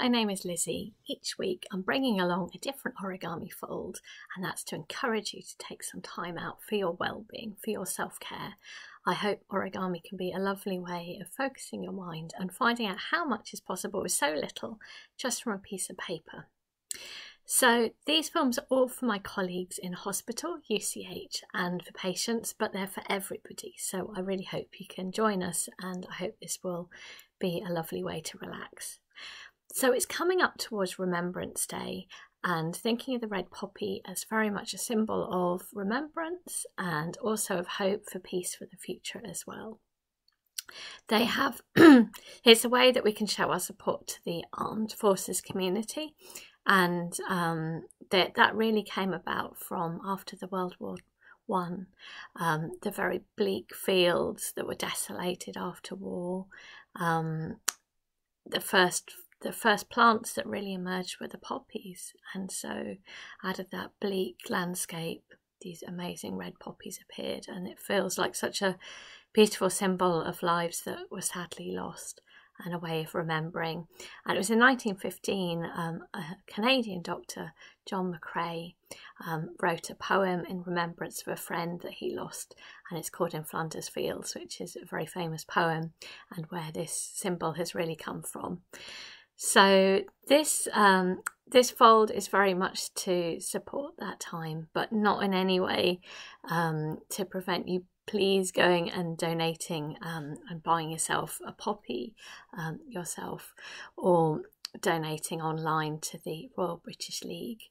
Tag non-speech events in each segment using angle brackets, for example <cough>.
my name is Lizzie. Each week I'm bringing along a different origami fold, and that's to encourage you to take some time out for your well-being, for your self-care. I hope origami can be a lovely way of focusing your mind and finding out how much is possible with so little just from a piece of paper. So these films are all for my colleagues in hospital, UCH, and for patients, but they're for everybody. So I really hope you can join us, and I hope this will be a lovely way to relax. So it's coming up towards Remembrance Day and thinking of the red poppy as very much a symbol of remembrance and also of hope for peace for the future as well. They have, <clears throat> it's a way that we can show our support to the armed forces community and um, that, that really came about from after the World War One, um, the very bleak fields that were desolated after war, um, the first the first plants that really emerged were the poppies. And so out of that bleak landscape, these amazing red poppies appeared. And it feels like such a beautiful symbol of lives that were sadly lost and a way of remembering. And it was in 1915, um, a Canadian doctor, John McCrae, um, wrote a poem in remembrance of a friend that he lost, and it's called In Flanders Fields, which is a very famous poem and where this symbol has really come from. So this um, this fold is very much to support that time, but not in any way um, to prevent you please going and donating um, and buying yourself a poppy um, yourself or donating online to the Royal British Legion.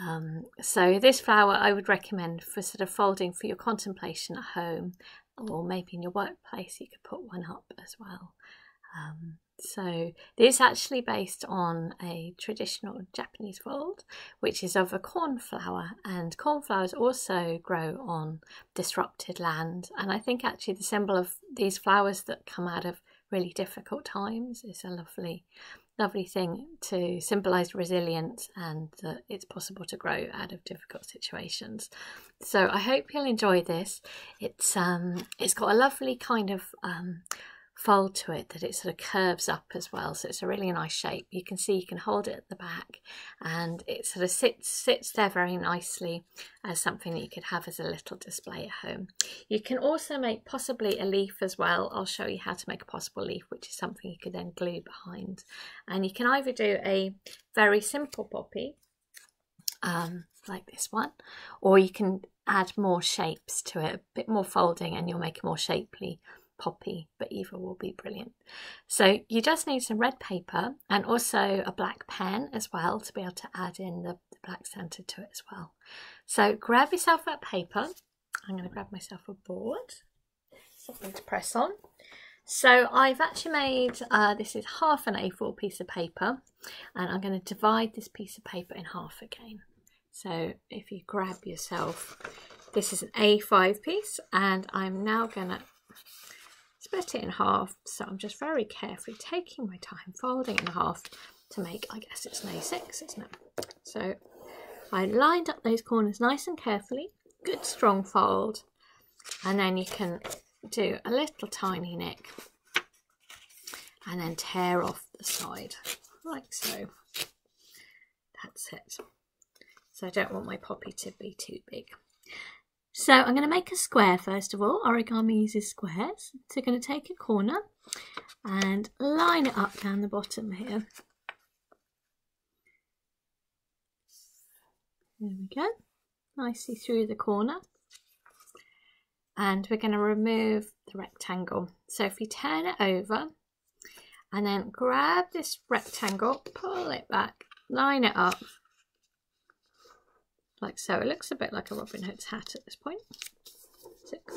Um, so this flower I would recommend for sort of folding for your contemplation at home or maybe in your workplace you could put one up as well. Um, so this is actually based on a traditional Japanese fold, which is of a cornflower, and cornflowers also grow on disrupted land. And I think actually the symbol of these flowers that come out of really difficult times is a lovely, lovely thing to symbolize resilience and that it's possible to grow out of difficult situations. So I hope you'll enjoy this. It's um, it's got a lovely kind of um, fold to it that it sort of curves up as well so it's a really nice shape. You can see you can hold it at the back and it sort of sits sits there very nicely as something that you could have as a little display at home. You can also make possibly a leaf as well. I'll show you how to make a possible leaf which is something you could then glue behind. And you can either do a very simple poppy um, like this one or you can add more shapes to it a bit more folding and you'll make a more shapely poppy, but either will be brilliant. So you just need some red paper and also a black pen as well to be able to add in the, the black centre to it as well. So grab yourself that paper. I'm going to grab myself a board, something to press on. So I've actually made, uh, this is half an A4 piece of paper and I'm going to divide this piece of paper in half again. So if you grab yourself, this is an A5 piece and I'm now going to split it in half. So I'm just very carefully taking my time, folding in half to make, I guess it's an A6, isn't it? So I lined up those corners nice and carefully, good strong fold, and then you can do a little tiny nick and then tear off the side like so. That's it. So I don't want my poppy to be too big. So I'm going to make a square first of all. Origami uses squares. So I'm going to take a corner and line it up down the bottom here. There we go. Nicely through the corner. And we're going to remove the rectangle. So if you turn it over and then grab this rectangle, pull it back, line it up like so. It looks a bit like a Robin Hood's hat at this point.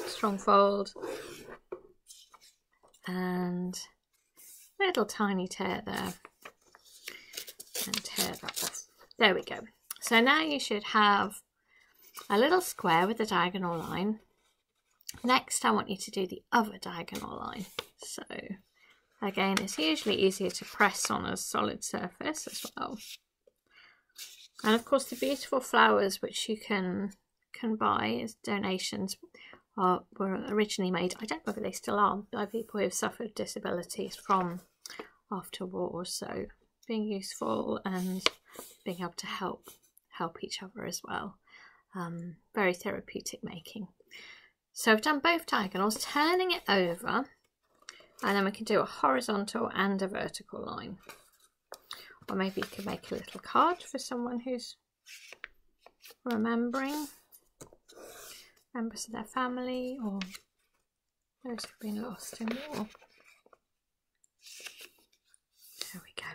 strong fold. And little tiny tear there. And tear that off. There we go. So now you should have a little square with a diagonal line. Next, I want you to do the other diagonal line. So again, it's usually easier to press on a solid surface as well. And of course the beautiful flowers which you can can buy as donations are, were originally made, I don't know whether they still are, by people who have suffered disabilities from after war. So being useful and being able to help help each other as well. Um, very therapeutic making. So I've done both diagonals, turning it over, and then we can do a horizontal and a vertical line. Or maybe you could make a little card for someone who's remembering members of their family or those who've been lost in war. There we go.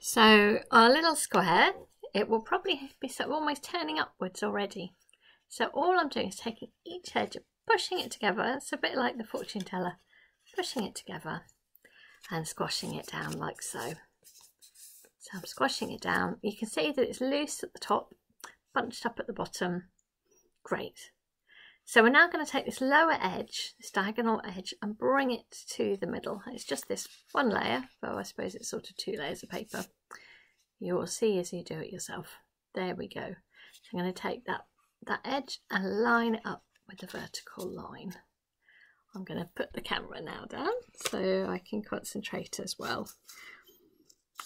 So our little square, it will probably be so almost turning upwards already. So all I'm doing is taking each edge and pushing it together. It's a bit like the fortune teller, pushing it together and squashing it down like so. So I'm squashing it down. You can see that it's loose at the top, bunched up at the bottom. Great. So we're now going to take this lower edge, this diagonal edge, and bring it to the middle. It's just this one layer, though I suppose it's sort of two layers of paper. You will see as you do it yourself. There we go. So I'm going to take that, that edge and line it up with the vertical line. I'm going to put the camera now down so I can concentrate as well.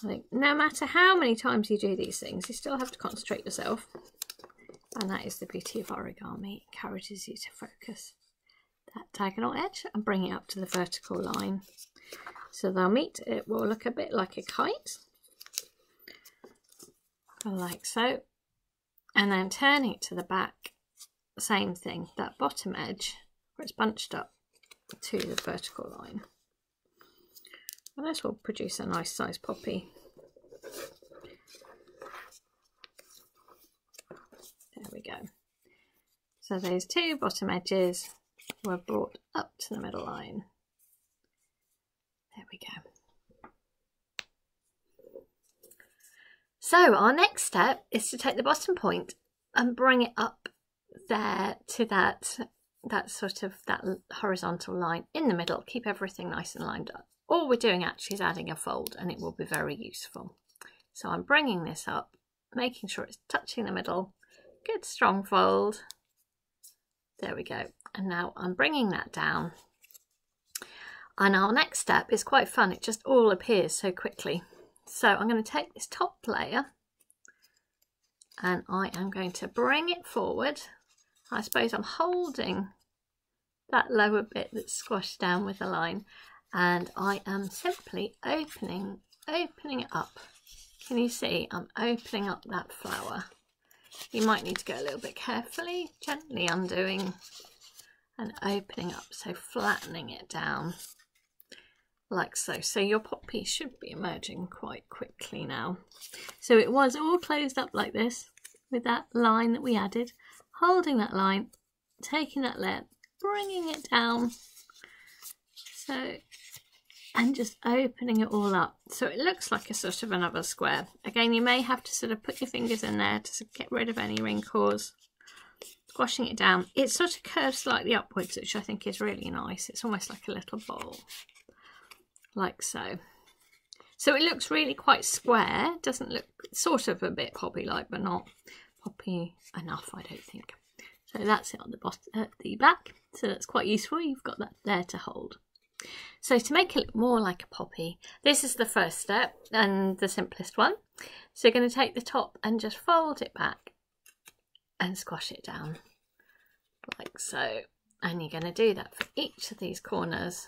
I think no matter how many times you do these things, you still have to concentrate yourself. And that is the beauty of origami. It encourages you to focus that diagonal edge and bring it up to the vertical line. So they'll meet, it will look a bit like a kite. Like so. And then turning it to the back, same thing, that bottom edge where it's bunched up to the vertical line. And this will produce a nice size poppy. There we go. So those two bottom edges were brought up to the middle line. There we go. So our next step is to take the bottom point and bring it up there to that that sort of that horizontal line in the middle keep everything nice and lined up. All we're doing actually is adding a fold and it will be very useful. So I'm bringing this up making sure it's touching the middle. Good strong fold. There we go. And now I'm bringing that down. And our next step is quite fun. It just all appears so quickly. So I'm going to take this top layer and I am going to bring it forward I suppose I'm holding that lower bit that's squashed down with the line and I am simply opening opening it up. Can you see? I'm opening up that flower. You might need to go a little bit carefully gently undoing and opening up so flattening it down like so. So your poppy should be emerging quite quickly now. So it was all closed up like this with that line that we added holding that line taking that layer bringing it down. So and just opening it all up. So it looks like a sort of another square. Again you may have to sort of put your fingers in there to get rid of any wrinkles. Squashing it down. It sort of curves slightly upwards which I think is really nice. It's almost like a little bowl like so. So it looks really quite square. Doesn't look sort of a bit poppy like but not poppy enough I don't think so that's it on the bottom at uh, the back so that's quite useful you've got that there to hold so to make it look more like a poppy, this is the first step and the simplest one. So you're going to take the top and just fold it back and squash it down like so. And you're going to do that for each of these corners.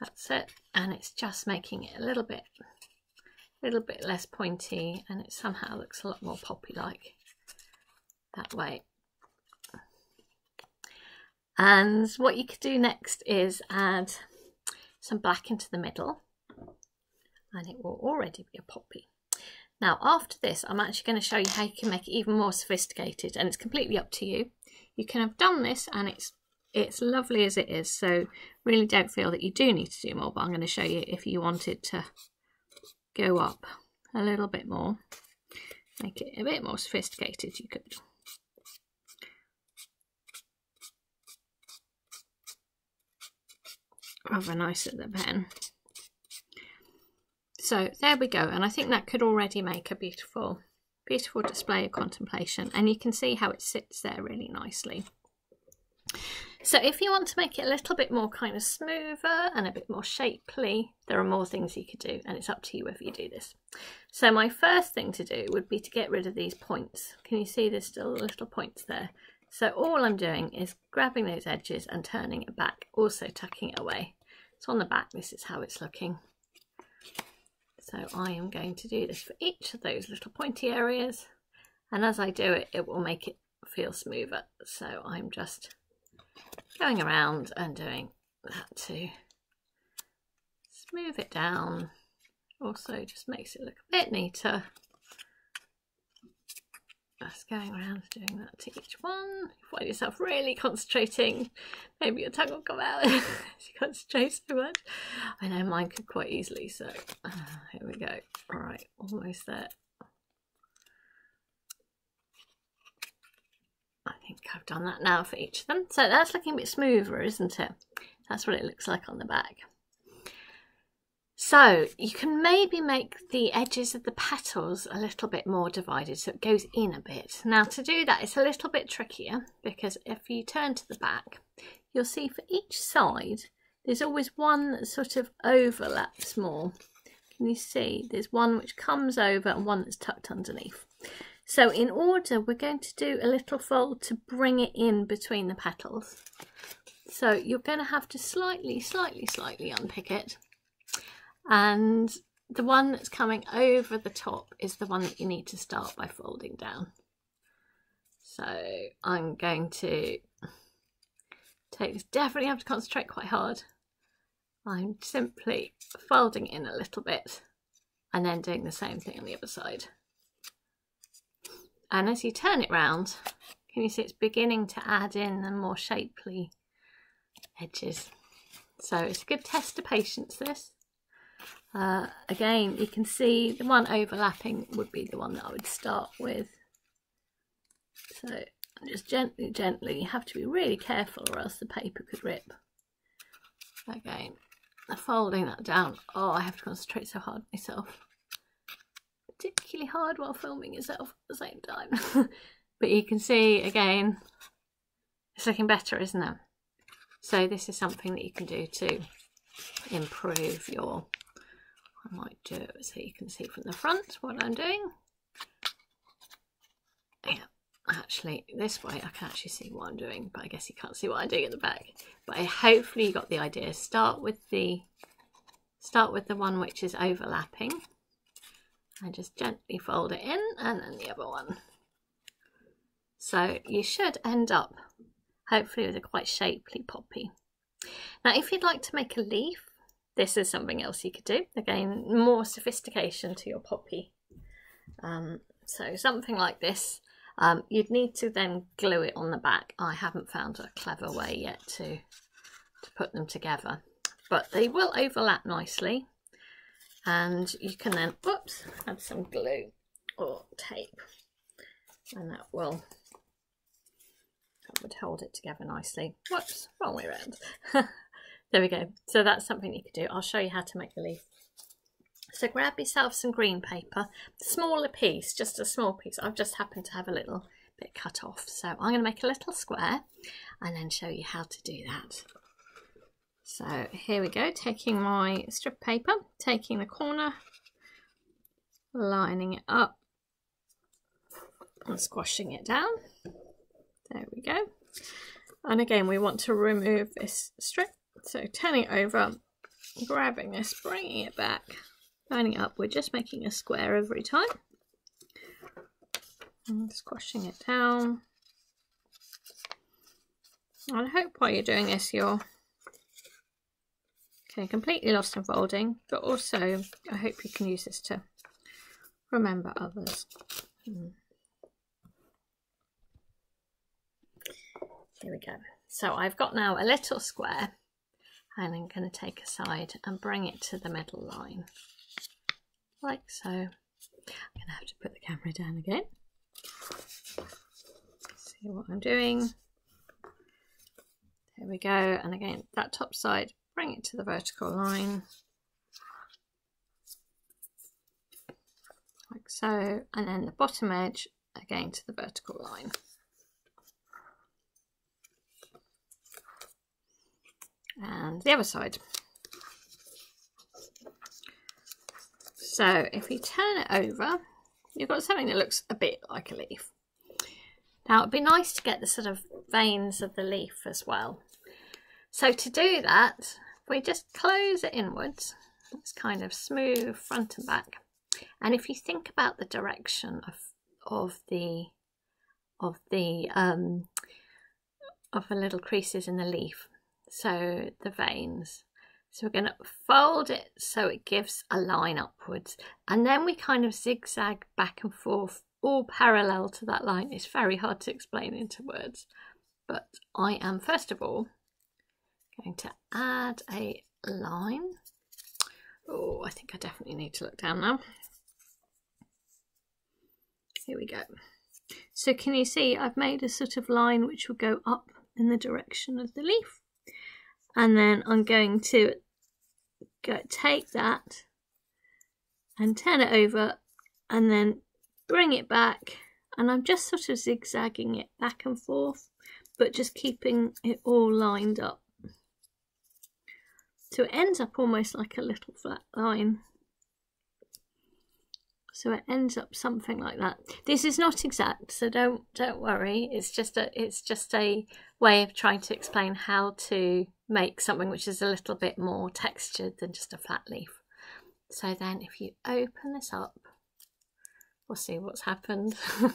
That's it. And it's just making it a little bit, a little bit less pointy and it somehow looks a lot more poppy-like that way. And what you could do next is add some black into the middle and it will already be a poppy. Now after this I'm actually going to show you how you can make it even more sophisticated and it's completely up to you. You can have done this and it's it's lovely as it is so really don't feel that you do need to do more but I'm going to show you if you wanted to go up a little bit more make it a bit more sophisticated you could rather nice at the pen. So there we go, and I think that could already make a beautiful, beautiful display of contemplation, and you can see how it sits there really nicely. So if you want to make it a little bit more kind of smoother and a bit more shapely, there are more things you could do and it's up to you whether you do this. So my first thing to do would be to get rid of these points. Can you see there's still little points there? So all I'm doing is grabbing those edges and turning it back, also tucking it away. So on the back, this is how it's looking. So I am going to do this for each of those little pointy areas. And as I do it, it will make it feel smoother. So I'm just going around and doing that to smooth it down. Also just makes it look a bit neater. Just going around doing that to each one. You find yourself really concentrating. Maybe your tongue will come out <laughs> if you concentrate so much. I know mine could quite easily, so uh, here we go. All right, almost there. I think I've done that now for each of them. So that's looking a bit smoother, isn't it? That's what it looks like on the back. So you can maybe make the edges of the petals a little bit more divided so it goes in a bit. Now to do that it's a little bit trickier because if you turn to the back you'll see for each side there's always one that sort of overlaps more. Can you see? There's one which comes over and one that's tucked underneath. So in order we're going to do a little fold to bring it in between the petals. So you're going to have to slightly, slightly, slightly unpick it and the one that's coming over the top is the one that you need to start by folding down. So I'm going to take this, definitely have to concentrate quite hard. I'm simply folding in a little bit and then doing the same thing on the other side. And as you turn it round, can you see it's beginning to add in the more shapely edges. So it's a good test of patience this. Uh, again, you can see the one overlapping would be the one that I would start with. So just gently, gently, you have to be really careful or else the paper could rip. Again, folding that down. Oh, I have to concentrate so hard myself. Particularly hard while filming yourself at the same time. <laughs> but you can see, again, it's looking better, isn't it? So this is something that you can do to improve your I might do it so you can see from the front what I'm doing. Yeah, actually this way I can actually see what I'm doing, but I guess you can't see what I'm doing at the back. But I hopefully you got the idea. Start with the start with the one which is overlapping and just gently fold it in and then the other one. So you should end up hopefully with a quite shapely poppy. Now if you'd like to make a leaf this is something else you could do. Again, more sophistication to your poppy. Um, so something like this, um, you'd need to then glue it on the back. I haven't found a clever way yet to, to put them together, but they will overlap nicely. And you can then, whoops, add some glue or tape and that will that would hold it together nicely. Whoops, wrong way around. <laughs> There we go. So that's something you could do. I'll show you how to make the leaf. So grab yourself some green paper, smaller piece, just a small piece. I've just happened to have a little bit cut off. So I'm going to make a little square and then show you how to do that. So here we go, taking my strip paper, taking the corner, lining it up and squashing it down. There we go. And again, we want to remove this strip so turning it over, grabbing this, bringing it back, lining it up. We're just making a square every time. And squashing it down. I hope while you're doing this you're okay, completely lost in folding, but also I hope you can use this to remember others. Hmm. Here we go. So I've got now a little square and I'm going to take a side and bring it to the middle line like so. I'm going to have to put the camera down again. See what I'm doing. There we go. And again, that top side, bring it to the vertical line. Like so. And then the bottom edge, again to the vertical line. and the other side. So if we turn it over, you've got something that looks a bit like a leaf. Now it'd be nice to get the sort of veins of the leaf as well. So to do that, we just close it inwards. It's kind of smooth front and back. And if you think about the direction of of the of the um, of the little creases in the leaf, so the veins. So we're going to fold it so it gives a line upwards, and then we kind of zigzag back and forth, all parallel to that line. It's very hard to explain into words, but I am first of all going to add a line. Oh, I think I definitely need to look down now. Here we go. So can you see I've made a sort of line which will go up in the direction of the leaf. And then I'm going to go take that and turn it over and then bring it back and I'm just sort of zigzagging it back and forth but just keeping it all lined up. So it ends up almost like a little flat line. So it ends up something like that. This is not exact, so don't don't worry. It's just a it's just a way of trying to explain how to make something which is a little bit more textured than just a flat leaf. So then if you open this up, we'll see what's happened. <laughs>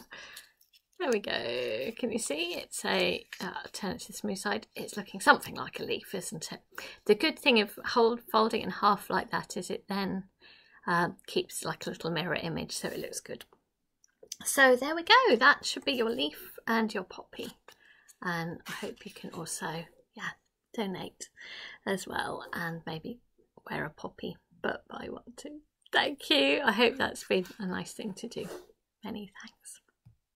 there we go. Can you see? It's a, uh, turn it to the smooth side. It's looking something like a leaf, isn't it? The good thing of hold, folding in half like that is it then uh, keeps like a little mirror image so it looks good. So there we go. That should be your leaf and your poppy. And I hope you can also, yeah, donate as well and maybe wear a poppy, but I want to. Thank you. I hope that's been a nice thing to do. Many thanks.